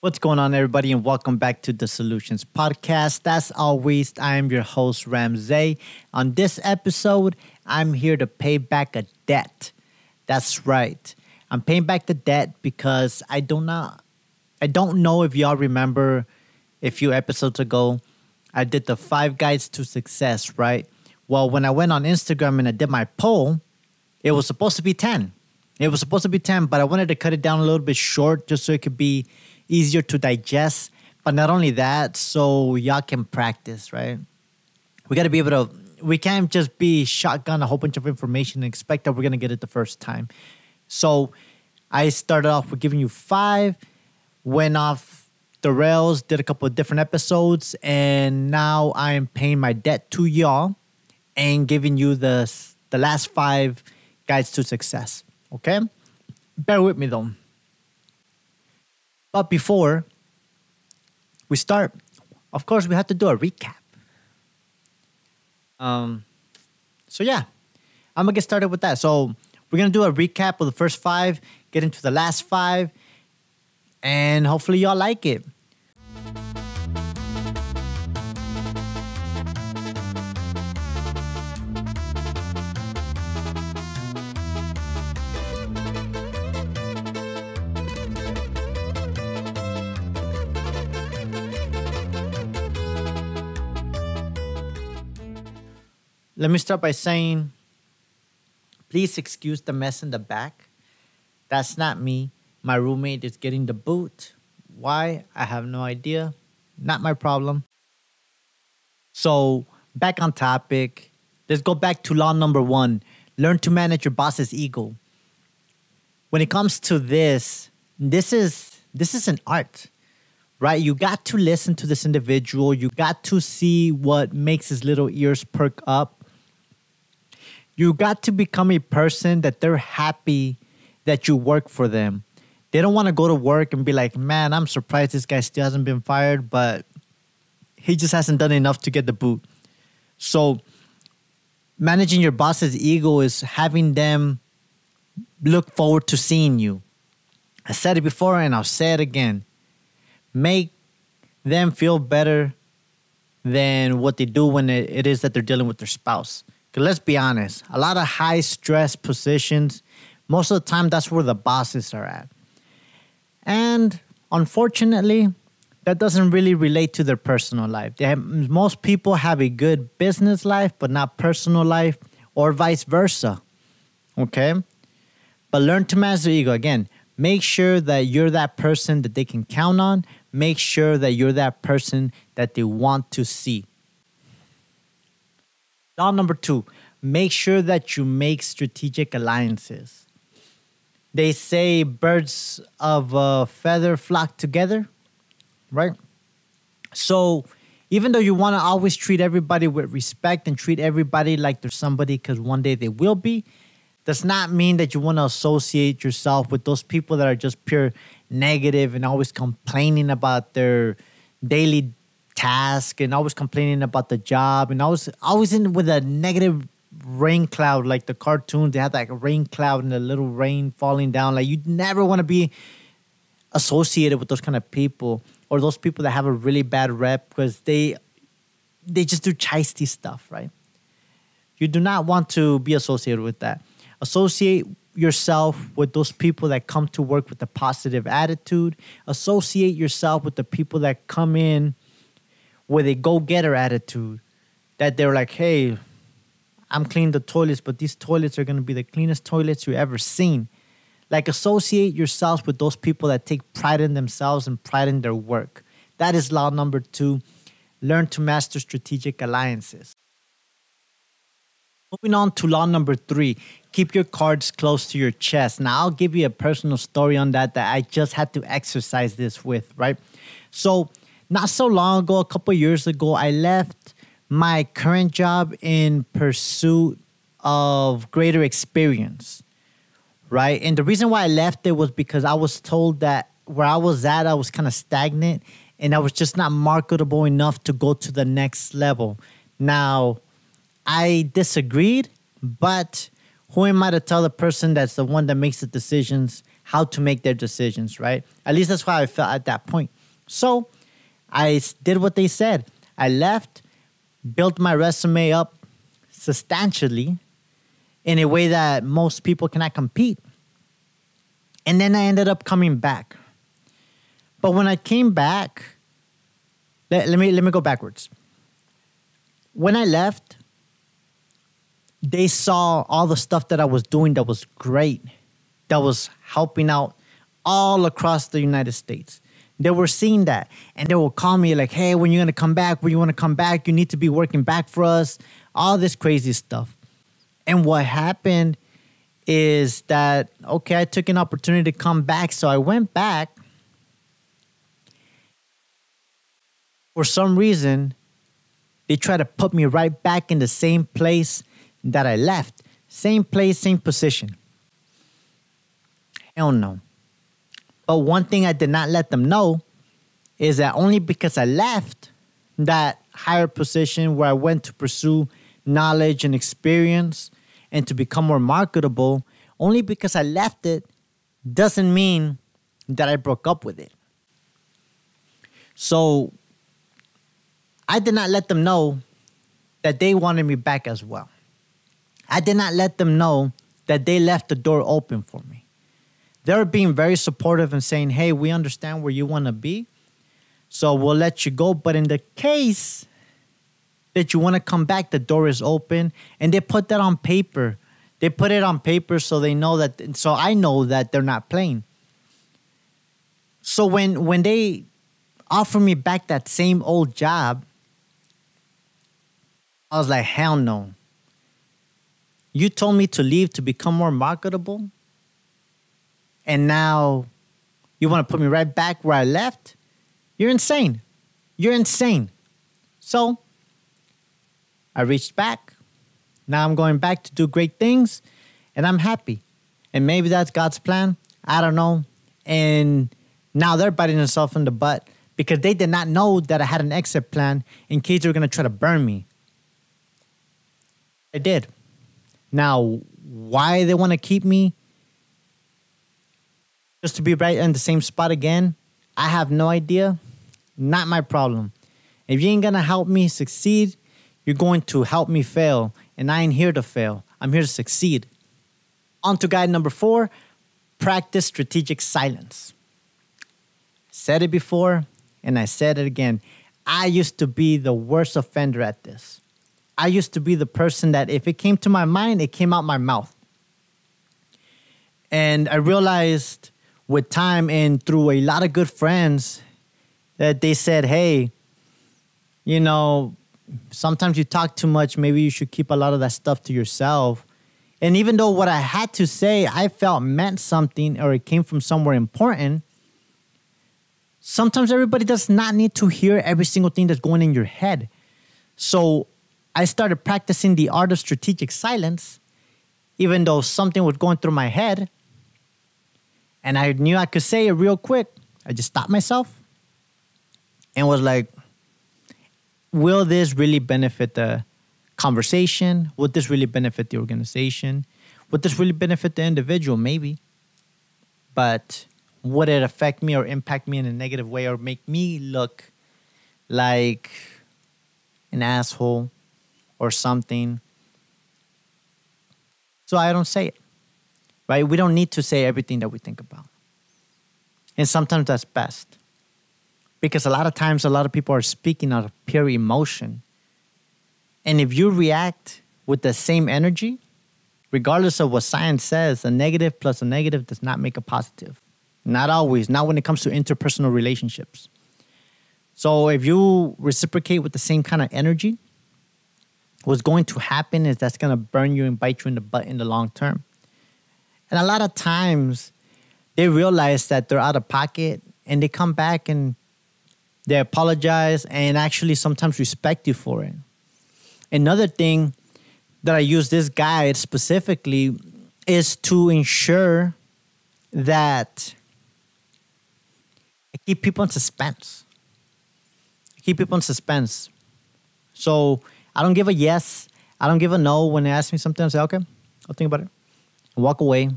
What's going on, everybody, and welcome back to the Solutions Podcast. As always, I am your host, Ramsey. On this episode, I'm here to pay back a debt. That's right. I'm paying back the debt because I do not I don't know if y'all remember a few episodes ago, I did the five guides to success, right? Well, when I went on Instagram and I did my poll, it was supposed to be 10. It was supposed to be 10, but I wanted to cut it down a little bit short just so it could be easier to digest. But not only that, so y'all can practice, right? We got to be able to, we can't just be shotgun a whole bunch of information and expect that we're to get it the first time. So I started off with giving you five, went off the rails, did a couple of different episodes, and now I am paying my debt to y'all and giving you the, the last five guides to success. Okay? Bear with me though. But before we start, of course, we have to do a recap. Um, so yeah, I'm gonna get started with that. So we're gonna do a recap of the first five, get into the last five, and hopefully y'all like it. Let me start by saying, please excuse the mess in the back. That's not me. My roommate is getting the boot. Why? I have no idea. Not my problem. So, back on topic. Let's go back to law number one learn to manage your boss's ego. When it comes to this, this is this is an art right? You got to listen to this individual. You got to see what makes his little ears perk up you got to become a person that they're happy that you work for them. They don't want to go to work and be like, man, I'm surprised this guy still hasn't been fired, but he just hasn't done enough to get the boot. So, managing your boss's ego is having them look forward to seeing you. I said it before and I'll say it again. Make them feel better than what they do when it is that they're dealing with their spouse let's be honest, a lot of high stress positions, most of the time that's where the bosses are at. And unfortunately, that doesn't really relate to their personal life. Have, most people have a good business life, but not personal life, or vice versa. Okay? But learn to master ego. Again, make sure that you're that person that they can count on. Make sure that you're that person that they want to see. Law number two, make sure that you make strategic alliances. They say birds of a feather flock together, right? So, even though you want to always treat everybody with respect and treat everybody like they're somebody because one day they will be, does not mean that you want to associate yourself with those people that are just pure negative and always complaining about their daily task and always complaining about the job and always always in with a negative rain cloud like the cartoons they had like a rain cloud and a little rain falling down. Like you never want to be associated with those kind of people or those people that have a really bad rep because they they just do chisty stuff right? You do not want to be associated with that. Associate yourself with those people that come to work with a positive attitude. Associate yourself with the people that come in with a go-getter attitude that they're like, hey, I'm cleaning the toilets, but these toilets are gonna be the cleanest toilets you've ever seen. Like associate yourselves with those people that take pride in themselves and pride in their work. That is law number two. Learn to master strategic alliances. Moving on to law number three, keep your cards close to your chest. Now, I'll give you a personal story on that that I just had to exercise this with, right? So, not so long ago, a couple years ago, I left my current job in pursuit of greater experience, right? And the reason why I left it was because I was told that where I was at, I was kind of stagnant and I was just not marketable enough to go to the next level. Now, I disagreed, but who am I to tell the person that's the one that makes the decisions how to make their decisions, right? At least that's why I felt at that point. So I did what they said. I left, built my resume up substantially in a way that most people cannot compete. And then I ended up coming back. But when I came back, let, let me let me go backwards. When I left, they saw all the stuff that I was doing that was great, that was helping out all across the United States. They were seeing that and they will call me like, hey, when you're gonna come back? When you wanna come back? You need to be working back for us. All this crazy stuff. And what happened is that, okay, I took an opportunity to come back. So I went back. For some reason, they tried to put me right back in the same place that I left. Same place, same position. Hell no. But one thing I did not let them know is that only because I left that higher position where I went to pursue knowledge and experience and to become more marketable, only because I left it doesn't mean that I broke up with it. So I did not let them know that they wanted me back as well. I did not let them know that they left the door open for me. They were being very supportive and saying, hey, we understand where you want to be. So we'll let you go. But in the case that you want to come back, the door is open. And they put that on paper. They put it on paper so they know that, so I know that they're not playing. So when when they offer me back that same old job, I was like, hell no. You told me to leave to become more marketable, and now you want to put me right back where I left? You're insane. You're insane. So I reached back. Now I'm going back to do great things, and I'm happy. And maybe that's God's plan. I don't know. And now they're biting themselves in the butt because they did not know that I had an exit plan in case they were going to try to burn me. I did. Now, why they want to keep me just to be right in the same spot again, I have no idea. Not my problem. If you ain't gonna help me succeed, you're going to help me fail. And I ain't here to fail. I'm here to succeed. On to guide number four practice strategic silence. Said it before, and I said it again. I used to be the worst offender at this. I used to be the person that if it came to my mind, it came out my mouth. And I realized with time and through a lot of good friends that they said, hey, you know, sometimes you talk too much. Maybe you should keep a lot of that stuff to yourself. And even though what I had to say I felt meant something or it came from somewhere important, sometimes everybody does not need to hear every single thing that's going in your head. So I started practicing the art of strategic silence, even though something was going through my head and I knew I could say it real quick. I just stopped myself and was like, will this really benefit the conversation? Would this really benefit the organization? Would this really benefit the individual? Maybe. But would it affect me or impact me in a negative way or make me look like an asshole or something? So I don't say it, right? We don't need to say everything that we think about. And sometimes that's best. Because a lot of times a lot of people are speaking out of pure emotion. And if you react with the same energy regardless of what science says a negative plus a negative does not make a positive. Not always. Not when it comes to interpersonal relationships. So if you reciprocate with the same kind of energy what's going to happen is that's going to burn you and bite you in the butt in the long term and a lot of times they realize that they're out of pocket and they come back and they apologize and actually sometimes respect you for it. Another thing that I use this guide specifically is to ensure that I keep people in suspense. I keep people in suspense. So I don't give a yes. I don't give a no when they ask me something. I say, okay, I'll think about it. Walk away.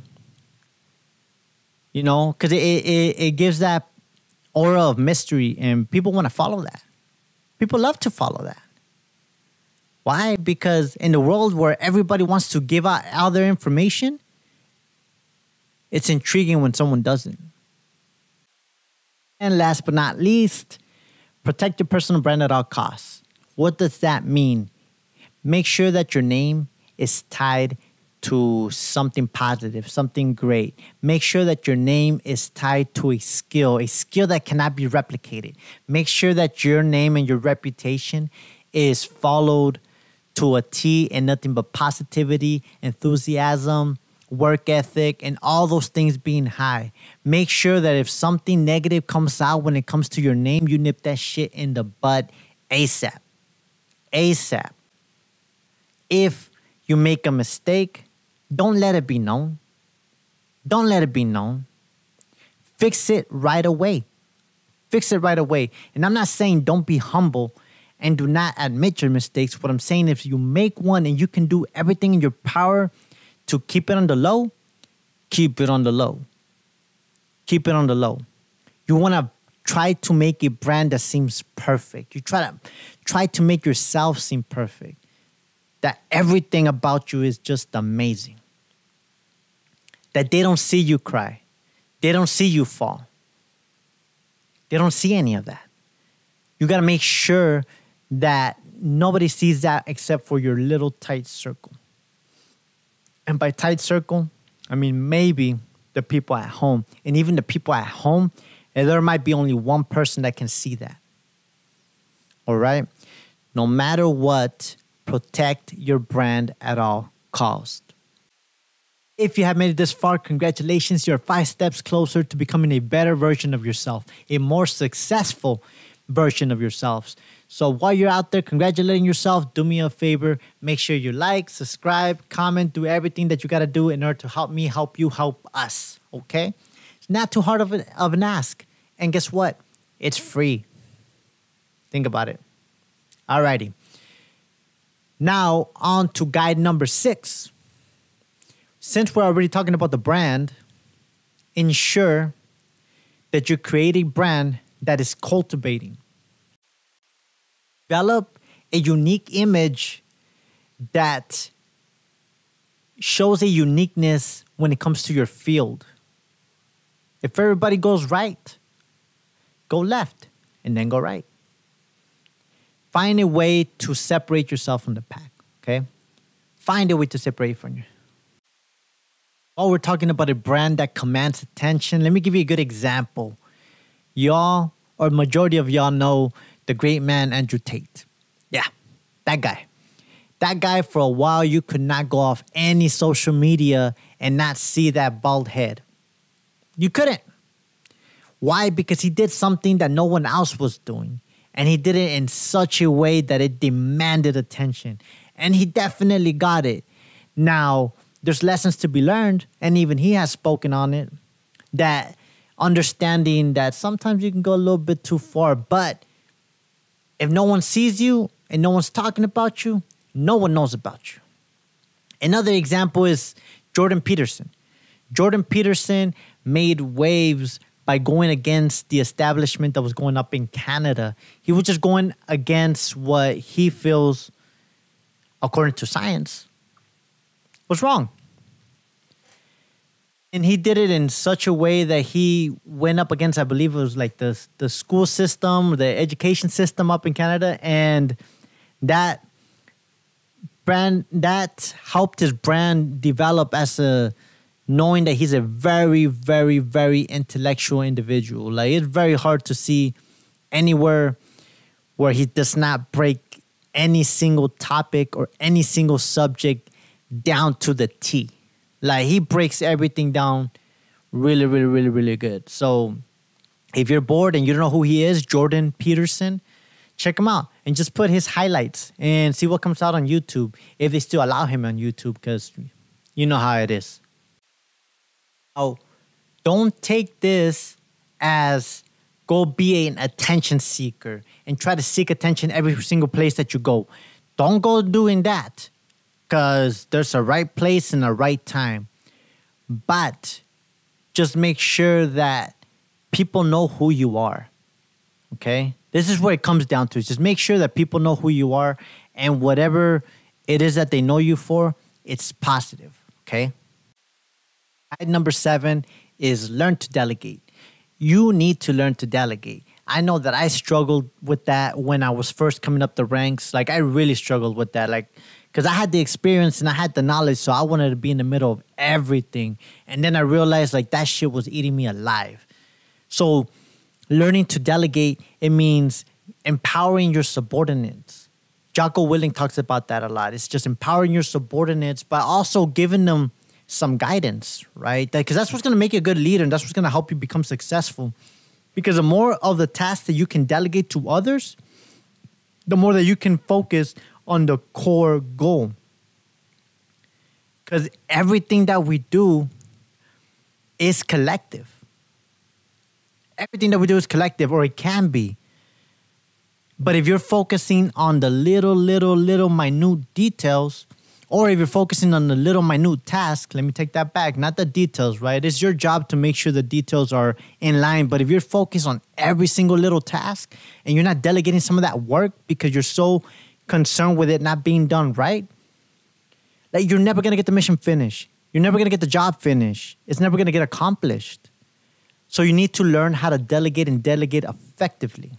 You know, because it, it it gives that aura of mystery, and people want to follow that. People love to follow that. Why? Because in the world where everybody wants to give out all their information, it's intriguing when someone doesn't. And last but not least, protect your personal brand at all costs. What does that mean? Make sure that your name is tied to something positive, something great. Make sure that your name is tied to a skill, a skill that cannot be replicated. Make sure that your name and your reputation is followed to a T and nothing but positivity, enthusiasm, work ethic, and all those things being high. Make sure that if something negative comes out when it comes to your name, you nip that shit in the bud ASAP. ASAP. If you make a mistake, don't let it be known. Don't let it be known. Fix it right away. Fix it right away. And I'm not saying don't be humble and do not admit your mistakes. What I'm saying is, if you make one and you can do everything in your power to keep it on the low, keep it on the low. Keep it on the low. You want to try to make a brand that seems perfect. You try to try to make yourself seem perfect. That everything about you is just amazing. That they don't see you cry. They don't see you fall. They don't see any of that. You got to make sure that nobody sees that except for your little tight circle. And by tight circle, I mean maybe the people at home. And even the people at home, and there might be only one person that can see that. All right? No matter what, protect your brand at all cost. If you have made it this far, congratulations. You're five steps closer to becoming a better version of yourself, a more successful version of yourselves. So while you're out there congratulating yourself, do me a favor. Make sure you like, subscribe, comment, do everything that you got to do in order to help me, help you, help us. Okay? It's not too hard of, a, of an ask. And guess what? It's free. Think about it. Alrighty. Now, on to guide number six. Since we're already talking about the brand, ensure that you create a brand that is cultivating develop a unique image that shows a uniqueness when it comes to your field. If everybody goes right, go left and then go right. Find a way to separate yourself from the pack, okay? Find a way to separate from you. Oh, we're talking about a brand that commands attention. Let me give you a good example. Y'all, or majority of y'all know the great man Andrew Tate. Yeah, that guy. That guy, for a while, you could not go off any social media and not see that bald head. You couldn't. Why? Because he did something that no one else was doing. And he did it in such a way that it demanded attention. And he definitely got it. Now, there's lessons to be learned, and even he has spoken on it that understanding that sometimes you can go a little bit too far, but if no one sees you and no one's talking about you, no one knows about you. Another example is Jordan Peterson. Jordan Peterson made waves by going against the establishment that was going up in Canada. He was just going against what he feels, according to science, was wrong? And he did it in such a way that he went up against i believe it was like the the school system the education system up in canada and that brand that helped his brand develop as a knowing that he's a very very very intellectual individual. Like it's very hard to see anywhere where he does not break any single topic or any single subject down to the T like he breaks everything down really, really, really, really good. So if you're bored and you don't know who he is, Jordan Peterson, check him out and just put his highlights and see what comes out on YouTube if they still allow him on YouTube because you know how it is. Oh, don't take this as go be an attention seeker and try to seek attention every single place that you go. Don't go doing that because there's a right place and a right time. But just make sure that people know who you are. Okay? This is what it comes down to. Just make sure that people know who you are and whatever it is that they know you for, it's positive. Okay? Number seven is learn to delegate. You need to learn to delegate. I know that I struggled with that when I was first coming up the ranks. Like, I really struggled with that. Like, because I had the experience and I had the knowledge, so I wanted to be in the middle of everything. And then I realized like that shit was eating me alive. So, learning to delegate, it means empowering your subordinates. Jocko Willink talks about that a lot. It's just empowering your subordinates, but also giving them some guidance, right? Because that's what's going to make you a good leader and that's what's going to help you become successful. Because the more of the tasks that you can delegate to others, the more that you can focus on the core goal. Because everything that we do is collective. Everything that we do is collective, or it can be. But if you're focusing on the little, little, little minute details, or if you're focusing on the little minute task, let me take that back, not the details, right? It's your job to make sure the details are in line. But if you're focused on every single little task and you're not delegating some of that work because you're so concerned with it not being done right, like you're never gonna get the mission finished. You're never gonna get the job finished. It's never gonna get accomplished. So you need to learn how to delegate and delegate effectively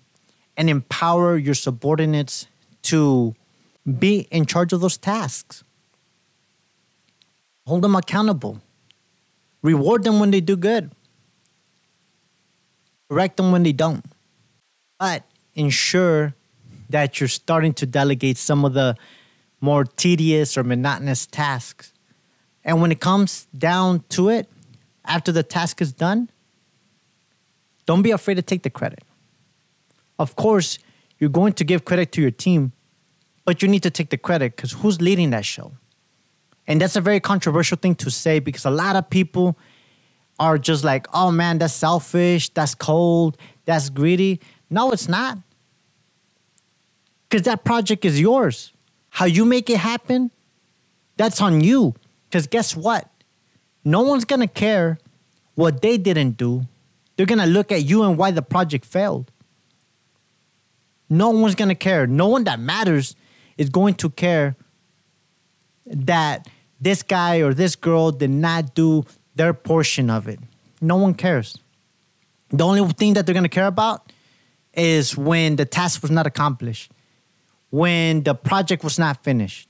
and empower your subordinates to be in charge of those tasks. Hold them accountable. Reward them when they do good. Correct them when they don't. But ensure that you're starting to delegate some of the more tedious or monotonous tasks. And when it comes down to it, after the task is done, don't be afraid to take the credit. Of course, you're going to give credit to your team, but you need to take the credit because who's leading that show? And that's a very controversial thing to say because a lot of people are just like, oh man, that's selfish, that's cold, that's greedy. No, it's not. Because that project is yours. How you make it happen, that's on you. Because guess what? No one's going to care what they didn't do. They're going to look at you and why the project failed. No one's going to care. No one that matters is going to care that this guy or this girl did not do their portion of it. No one cares. The only thing that they're going to care about is when the task was not accomplished, when the project was not finished,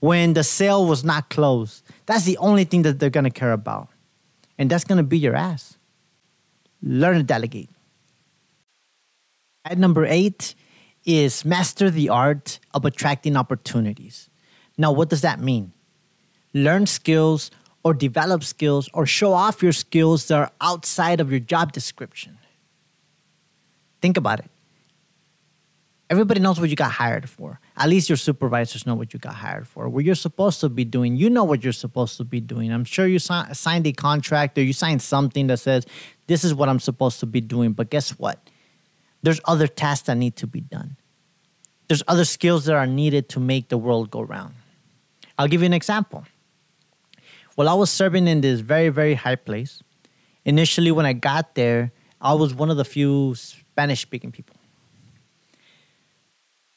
when the sale was not closed. That's the only thing that they're going to care about. And that's going to be your ass. Learn to delegate. At number eight is master the art of attracting opportunities. Now, what does that mean? learn skills or develop skills or show off your skills that are outside of your job description. Think about it. Everybody knows what you got hired for. At least your supervisors know what you got hired for. What you're supposed to be doing, you know what you're supposed to be doing. I'm sure you si- signed a contract or you signed something that says, this is what I'm supposed to be doing. But guess what? There's other tasks that need to be done. There's other skills that are needed to make the world go round. I'll give you an example. Well, I was serving in this very, very high place. Initially, when I got there, I was one of the few Spanish speaking people.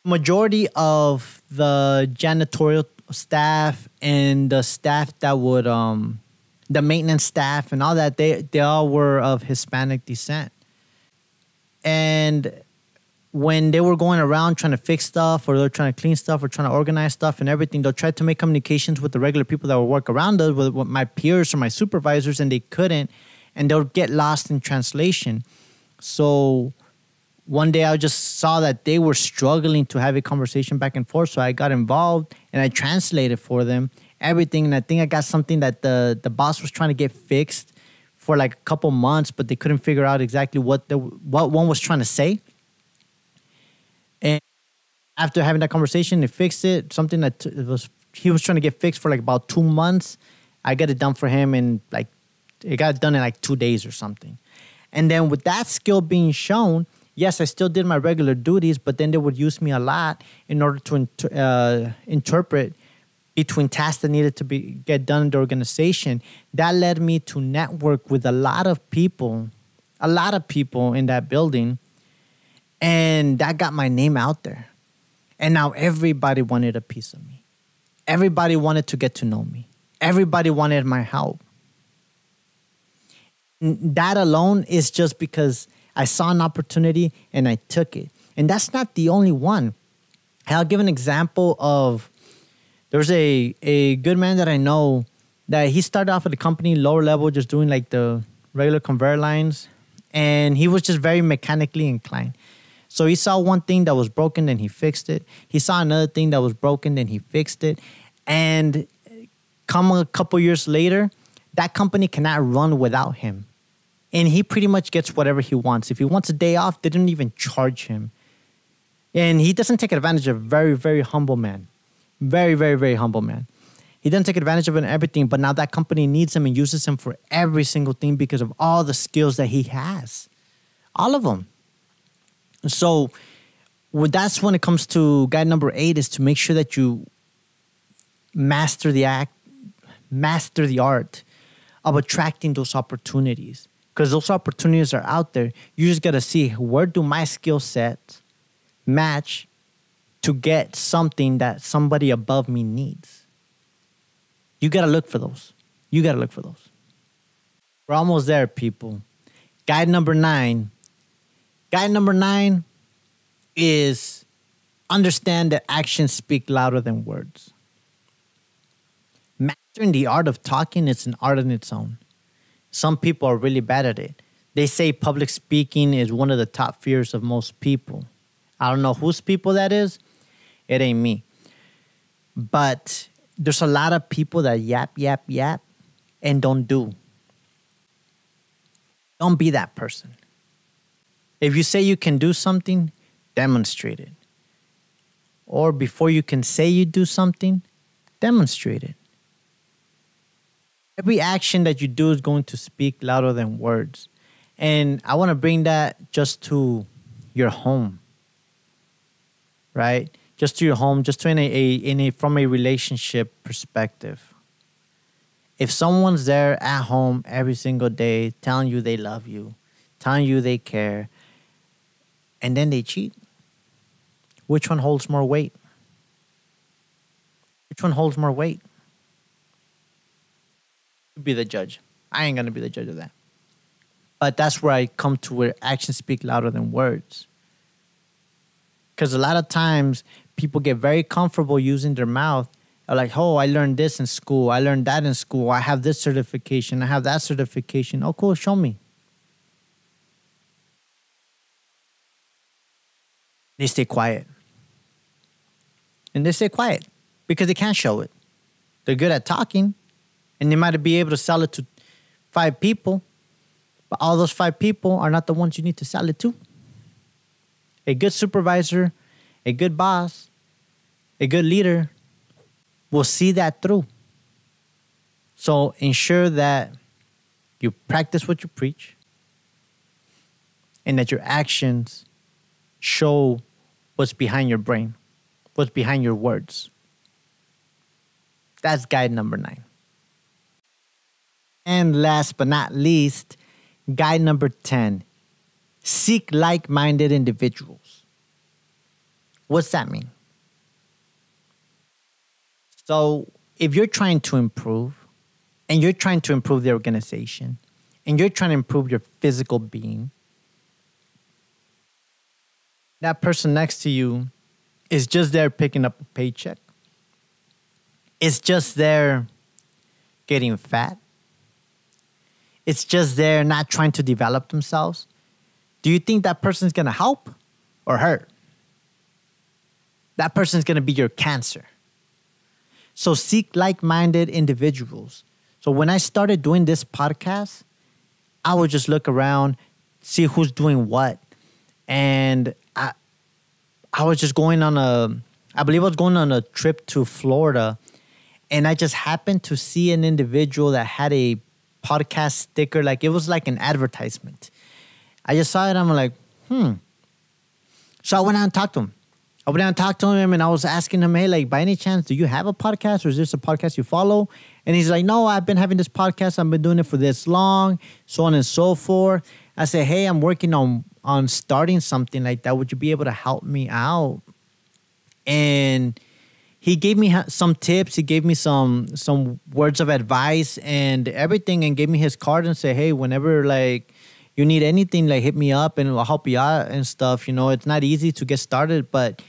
Majority of the janitorial staff and the staff that would, um, the maintenance staff and all that, they, they all were of Hispanic descent. And when they were going around trying to fix stuff or they're trying to clean stuff or trying to organize stuff and everything, they'll try to make communications with the regular people that would work around us, with, with my peers or my supervisors, and they couldn't, and they'll get lost in translation. So one day I just saw that they were struggling to have a conversation back and forth. So I got involved and I translated for them everything. And I think I got something that the, the boss was trying to get fixed for like a couple months, but they couldn't figure out exactly what the what one was trying to say. And after having that conversation, they fixed it. Something that was he was trying to get fixed for like about two months. I got it done for him in like it got done in like two days or something. And then with that skill being shown, yes, I still did my regular duties, but then they would use me a lot in order to inter- uh, interpret between tasks that needed to be get done in the organization. That led me to network with a lot of people, a lot of people in that building, and that got my name out there. And now everybody wanted a piece of me. Everybody wanted to get to know me. Everybody wanted my help. That alone is just because I saw an opportunity and I took it. And that's not the only one. I'll give an example of there's a a good man that I know that he started off at the company lower level just doing like the regular conveyor lines and he was just very mechanically inclined. So he saw one thing that was broken, then he fixed it. He saw another thing that was broken, then he fixed it. And come a couple years later, that company cannot run without him. And he pretty much gets whatever he wants. If he wants a day off, they didn't even charge him. And he doesn't take advantage of very, very humble man. Very, very, very humble man. He doesn't take advantage of everything, but now that company needs him and uses him for every single thing because of all the skills that he has. All of them. So well, that's when it comes to guide number eight is to make sure that you master the act, master the art of attracting those opportunities. Because those opportunities are out there. You just gotta see where do my skill set match to get something that somebody above me needs. You gotta look for those. You gotta look for those. We're almost there, people. Guide number nine Guide number nine is understand that actions speak louder than words. Mastering the art of talking is an art in its own. Some people are really bad at it. They say public speaking is one of the top fears of most people. I don't know whose people that is. It ain't me. But there's a lot of people that yap, yap, yap and don't do. Don't be that person. If you say you can do something, demonstrate it. Or before you can say you do something, demonstrate it. Every action that you do is going to speak louder than words. And I want to bring that just to your home. Right? Just to your home, just to in a, a in a from a relationship perspective. If someone's there at home every single day telling you they love you, telling you they care, and then they cheat. Which one holds more weight? Which one holds more weight? Be the judge. I ain't gonna be the judge of that. But that's where I come to where actions speak louder than words. Because a lot of times people get very comfortable using their mouth. Like, oh, I learned this in school. I learned that in school. I have this certification. I have that certification. Oh, cool. Show me. they stay quiet. And they stay quiet because they can't show it. They're good at talking and they might be able to sell it to five people, but all those five people are not the ones you need to sell it to. A good supervisor, a good boss, a good leader will see that through. So ensure that you practice what you preach and that your actions show what's behind your brain, what's behind your words. That's guide number nine. And last but not least, guide number 10 seek like minded individuals. What's that mean? So, if you're trying to improve and you're trying to improve the organization and you're trying to improve your physical being, that person next to you is just there picking up a paycheck, it's just there getting fat, it's just there not trying to develop themselves, do you think that person's gonna help or hurt? That person's gonna be your cancer. So seek like minded individuals. So when I started doing this podcast, I would just look around, see who's doing what. And I I was just going on a I believe I was going on a trip to Florida and I just happened to see an individual that had a podcast sticker like it was like an advertisement. I just saw it I'm like, "Hmm." So I went out and talked to him. I went out and talked to him and I was asking him, hey, like, by any chance, do you have a podcast or is this a podcast you follow? And he's like, no, I've been having this podcast. I've been doing it for this long, so on and so forth. I said, hey, I'm working on on starting something like that. Would you be able to help me out? And he gave me some tips. He gave me some some words of advice and everything, and gave me his card and said, hey, whenever like you need anything, like hit me up and I'll help you out and stuff. You know, it's not easy to get started, but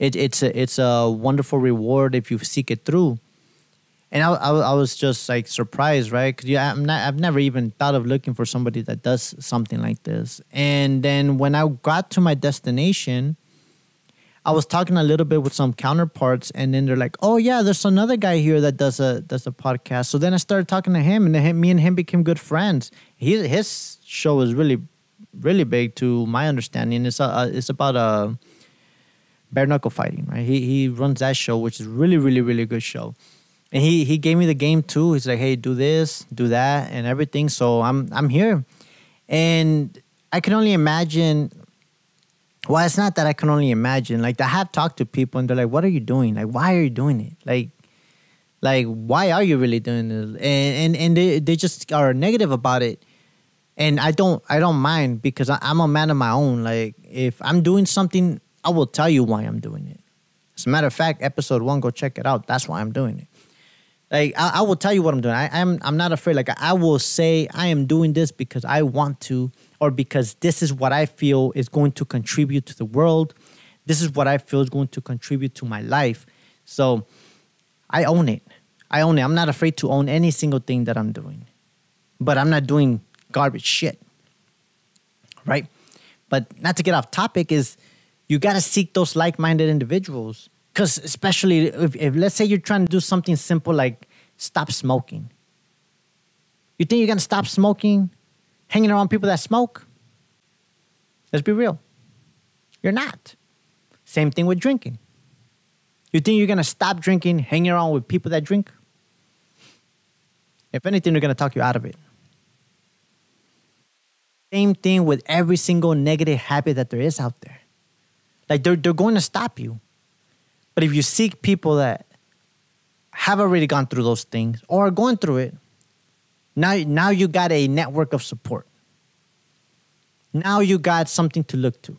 it, it's a it's a wonderful reward if you seek it through. And I, I, I was just like surprised, right? Because yeah, I'm not I've never even thought of looking for somebody that does something like this. And then when I got to my destination, I was talking a little bit with some counterparts, and then they're like, "Oh yeah, there's another guy here that does a does a podcast." So then I started talking to him, and then me and him became good friends. He his show is really really big, to my understanding. It's a, it's about a uh, bare knuckle fighting, right? He he runs that show, which is really really really good show. And he he gave me the game too. He's like, hey, do this, do that, and everything. So I'm I'm here, and I can only imagine. Well, it's not that I can only imagine. Like I have talked to people, and they're like, "What are you doing? Like, why are you doing it? Like, like why are you really doing this?" And and and they they just are negative about it and I don't I don't mind because I, am a man of my own. Like if I'm doing something I will tell you why I'm doing it. As a matter of fact, episode one, go check it out. That's why I'm doing it. Like I, I will tell you what I'm doing. I, I'm, I'm not afraid. Like I will say I am doing this because I want to, or because this is what I feel is going to contribute to the world. This is what I feel is going to contribute to my life. So I own it. I own it. I'm not afraid to own any single thing that I'm doing. But I'm not doing garbage shit. Right? But not to get off topic is you got to seek those like-minded individuals because especially if, if, let's say you're trying to do something simple like stop smoking. You think you're to stop smoking hanging around people that smoke? Let's be real. You're not. Same thing with drinking. You think you're to stop drinking hanging around with people that drink? If anything they're to talk you out of it. Same thing with every single negative habit that there is out there. Like they're they're going to stop you. But if you seek people that have already gone through those things or are going through it, now now you got a network of support. Now you got something to look to.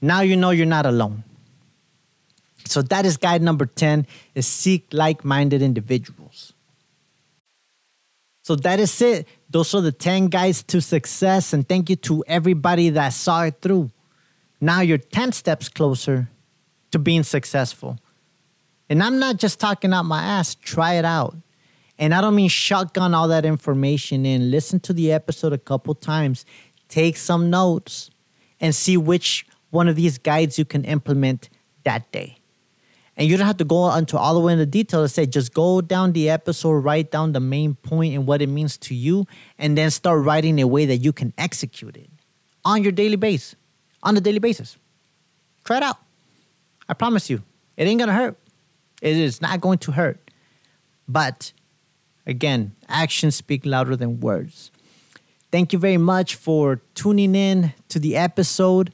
Now you know you're not alone. So that is guide number 10 is seek like-minded individuals. So that is it. Those are the 10 guides to success and thank you to everybody that saw it through. Now you're 10 steps closer to being successful. And I'm not just talking out my ass, try it out. And I don't mean shotgun all that information in. Listen to the episode a couple times, take some notes, and see which one of these guides you can implement that day. And you don't have to go into all the way into detail to say, just go down the episode, write down the main point and what it means to you, and then start writing a way that you can execute it on your daily basis on a daily basis. Try it out. I promise you, it ain't gonna hurt. It is not going to hurt. But again, actions speak louder than words. Thank you very much for tuning in to the episode.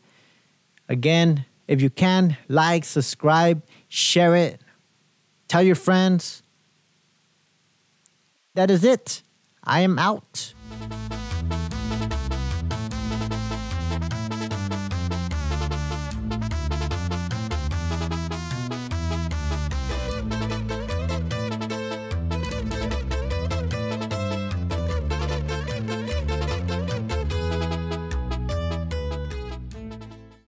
Again, if you can, like, subscribe, share it, tell your friends. That is it. I am out.